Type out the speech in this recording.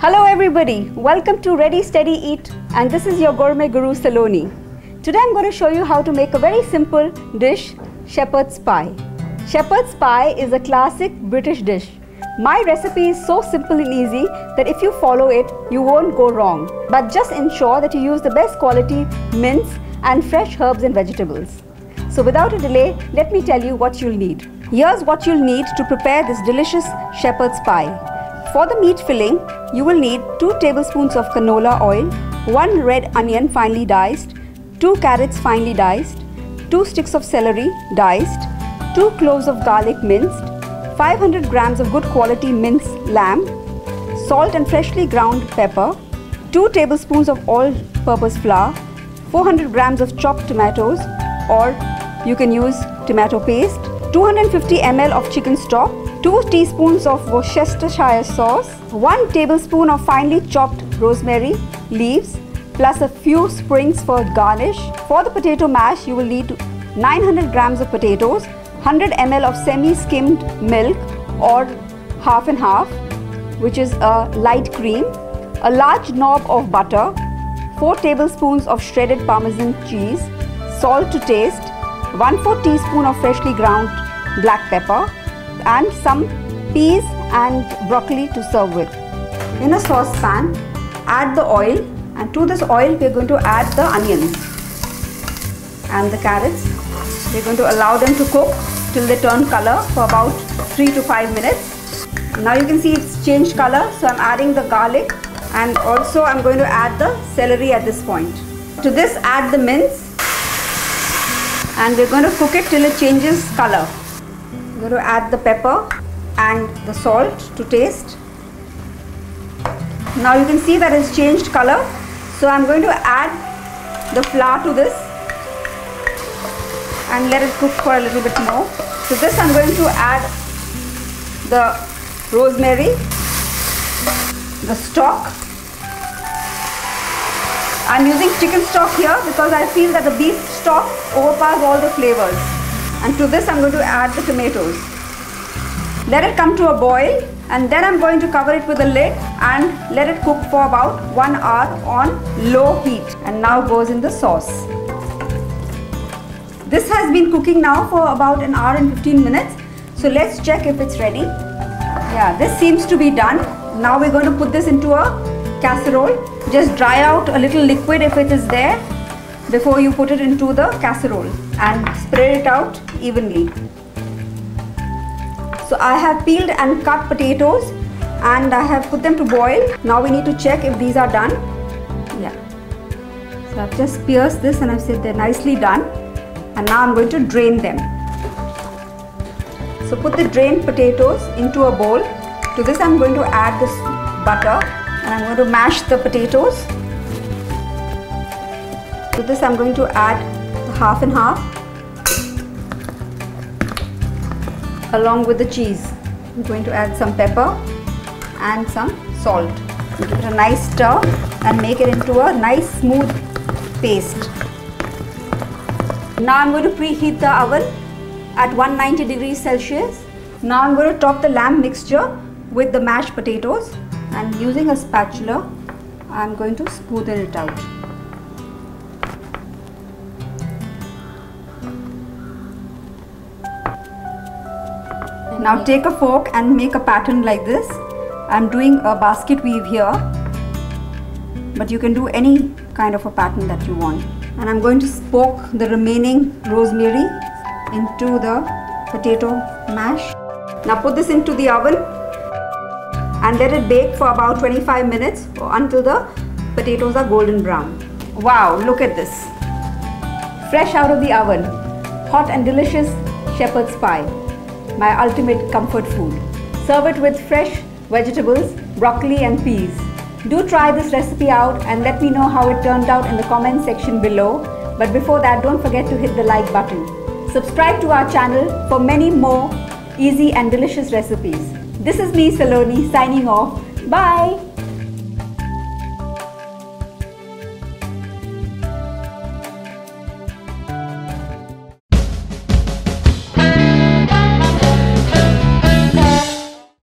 Hello everybody, welcome to Ready Steady Eat and this is your gourmet guru Saloni. Today I'm going to show you how to make a very simple dish, shepherd's pie. Shepherd's pie is a classic British dish. My recipe is so simple and easy that if you follow it, you won't go wrong. But just ensure that you use the best quality mince and fresh herbs and vegetables. So without a delay, let me tell you what you'll need. Here's what you'll need to prepare this delicious shepherd's pie. For the meat filling, you will need 2 tablespoons of canola oil, 1 red onion finely diced, 2 carrots finely diced, 2 sticks of celery diced, 2 cloves of garlic minced, 500 grams of good quality minced lamb, salt and freshly ground pepper, 2 tablespoons of all-purpose flour, 400 grams of chopped tomatoes or you can use tomato paste, 250 ml of chicken stock, 2 teaspoons of Worcestershire sauce, 1 tablespoon of finely chopped rosemary leaves, plus a few sprigs for garnish. For the potato mash, you will need 900 grams of potatoes, 100 ml of semi-skimmed milk or half and half, which is a light cream, a large knob of butter, 4 tablespoons of shredded parmesan cheese, salt to taste, 1 4 teaspoon of freshly ground black pepper and some peas and broccoli to serve with. In a saucepan, add the oil and to this oil we are going to add the onions and the carrots. We are going to allow them to cook till they turn color for about 3 to 5 minutes. Now you can see it's changed color so I'm adding the garlic and also I'm going to add the celery at this point. To this add the mince and we're going to cook it till it changes color. We're going to add the pepper and the salt to taste. Now you can see that it's changed color. So I'm going to add the flour to this and let it cook for a little bit more. So this I'm going to add the rosemary, the stock I'm using chicken stock here because I feel that the beef stock overpowers all the flavors. And to this I'm going to add the tomatoes. Let it come to a boil and then I'm going to cover it with a lid and let it cook for about 1 hour on low heat. And now goes in the sauce. This has been cooking now for about an hour and 15 minutes. So let's check if it's ready. Yeah, this seems to be done. Now we're going to put this into a casserole just dry out a little liquid if it is there before you put it into the casserole and spread it out evenly. So I have peeled and cut potatoes and I have put them to boil. Now we need to check if these are done. Yeah. So I've just pierced this and I've said they're nicely done. And now I'm going to drain them. So put the drained potatoes into a bowl. To this I'm going to add this butter and I'm going to mash the potatoes. To this I'm going to add half and half along with the cheese. I'm going to add some pepper and some salt. Give it a nice stir and make it into a nice smooth paste. Now I'm going to preheat the oven at 190 degrees Celsius. Now I'm going to top the lamb mixture with the mashed potatoes and using a spatula I'm going to smoothen it out. Now take a fork and make a pattern like this. I'm doing a basket weave here but you can do any kind of a pattern that you want. And I'm going to poke the remaining rosemary into the potato mash. Now put this into the oven and let it bake for about 25 minutes until the potatoes are golden brown. Wow, look at this. Fresh out of the oven, hot and delicious shepherd's pie, my ultimate comfort food. Serve it with fresh vegetables, broccoli and peas. Do try this recipe out and let me know how it turned out in the comment section below. But before that, don't forget to hit the like button. Subscribe to our channel for many more easy and delicious recipes. This is me, Saloni, signing off. Bye.